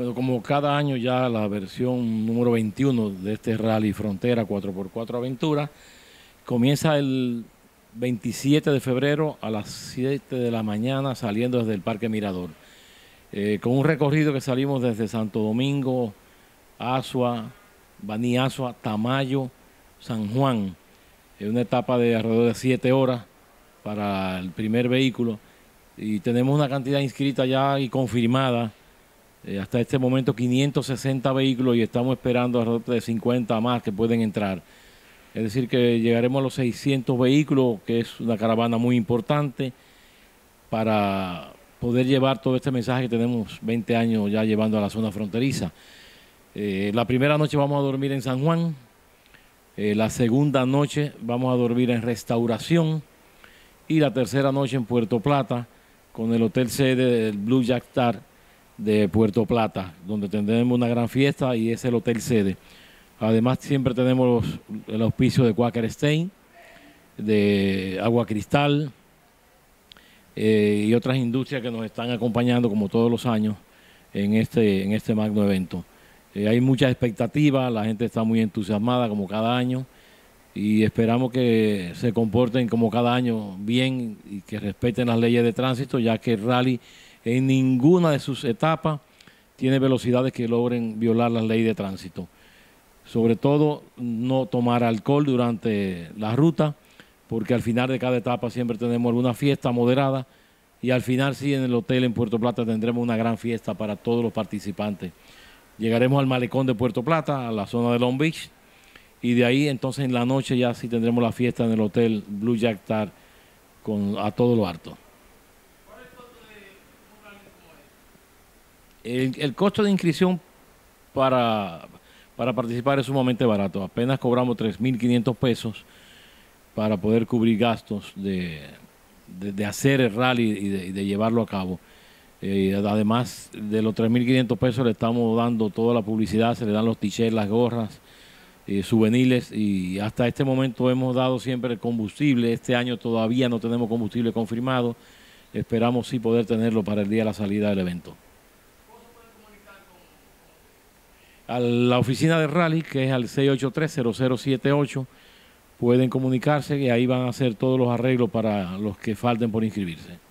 Bueno, como cada año ya la versión número 21 de este Rally Frontera 4x4 Aventura comienza el 27 de febrero a las 7 de la mañana saliendo desde el Parque Mirador. Eh, con un recorrido que salimos desde Santo Domingo, Asua, Baní Asua, Tamayo, San Juan. Es una etapa de alrededor de 7 horas para el primer vehículo y tenemos una cantidad inscrita ya y confirmada. eh, hasta este momento 560 vehículos y estamos esperando alrededor de 50 más que pueden entrar. Es decir, que llegaremos a los 600 vehículos, que es una caravana muy importante para poder llevar todo este mensaje que tenemos 20 años ya llevando a la zona fronteriza. Eh, la primera noche vamos a dormir en San Juan, eh, la segunda noche vamos a dormir en Restauración y la tercera noche en Puerto Plata con el hotel sede del Blue Jack Star de Puerto Plata, donde tendremos una gran fiesta y es el hotel sede. Además siempre tenemos el auspicio de Quaker Stein, de Agua Cristal eh, y otras industrias que nos están acompañando como todos los años en este, en este magno evento. Eh, hay muchas expectativas, la gente está muy entusiasmada como cada año y esperamos que se comporten como cada año bien y que respeten las leyes de tránsito, ya que el rally en ninguna de sus etapas tiene velocidades que logren violar las leyes de tránsito. Sobre todo no tomar alcohol durante la ruta, porque al final de cada etapa siempre tenemos alguna fiesta moderada y al final sí en el hotel en Puerto Plata tendremos una gran fiesta para todos los participantes. Llegaremos al malecón de Puerto Plata, a la zona de Long Beach, y de ahí entonces en la noche ya sí tendremos la fiesta en el hotel Blue Jack Star con a todo lo harto. El, el costo de inscripción para, para participar es sumamente barato. Apenas cobramos 3.500 pesos para poder cubrir gastos de, de- de hacer el rally y de, y de llevarlo a cabo. Eh, además de los 3.500 pesos le estamos dando toda la publicidad, se le dan los t-shirts, las gorras, eh, y hasta este momento hemos dado siempre el combustible. Este año todavía no tenemos combustible confirmado. Esperamos sí poder tenerlo para el día de la salida del evento. A la oficina de rally, que es al 683-0078, pueden comunicarse y ahí van a hacer todos los arreglos para los que falten por inscribirse.